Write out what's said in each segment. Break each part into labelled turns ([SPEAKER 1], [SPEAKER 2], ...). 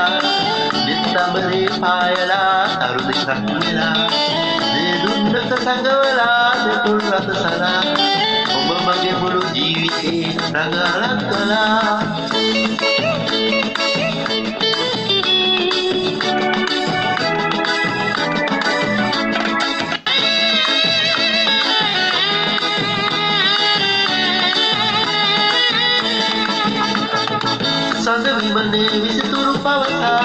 [SPEAKER 1] සාගරේ මුතු වැලක් වෙලා නිත්තඹරේ පායලා තරු දෙකක් වෙලා මේ දුන්නක සඟවලා දෙතුන් රත සලා ඔබ මගේ මුළු ජීවිතේ රඟලක් කළා සඳ විමනේ විසිතුරු පවසා.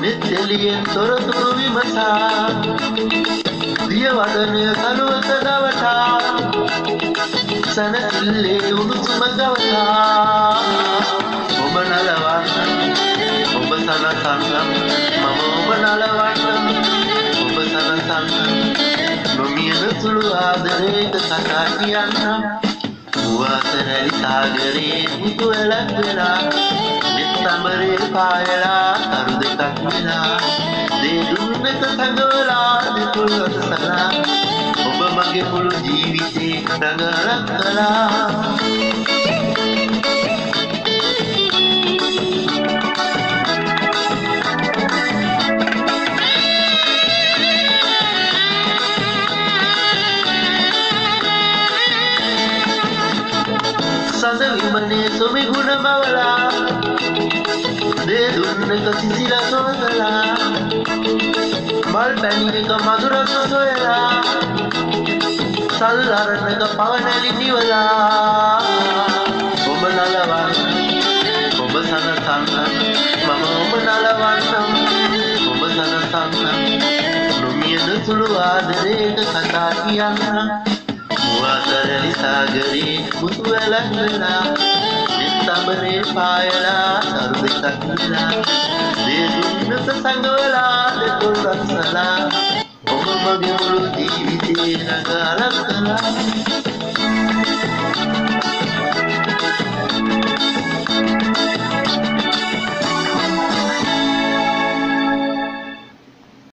[SPEAKER 1] නෙත්ෙලියෙන් තොරතුරු විමසා. දියවදනය කළුවක දවටා සැනකිල්ලේ උණුසුම ගවතා ඔබ නලවන්න ඔබ සනසන්න මම ඔබ නලවන්න. ඔබ සනසන්න නොමියන සුළු ආදරේක කතා කියන්නම්. මුවාසරැලි සාගරේ මුතු වැලක් වෙලා නිත්තඹරේ පායලා තරු දෙකක් වෙලා දේ දුන්නක සඟවලා දෙතුල් රස සලා ඔබ මගේ මුළු ජීවිතේ රඟලක් කළා සඳ විමනේ සොමි ගුණ බවලා. දේ දුන්නක සිසිල සොඳලා මල් පැණියක මధుරස සොයලා සල් අරණක පවනැලි නිවලා. ඔබ නලවන්න ඔබ සනසන්න මම ඔබ නලවන්නම්. ඔබ සනසන්න නොමියන සුළු ආදරේක කතා කියන්නම් මුවාසරලි සාගරේ මුතු වැලක් වෙලා නිත්තඹරේ පායලා තරු දෙකක් වෙලා දේ දුන්නක සඟවලා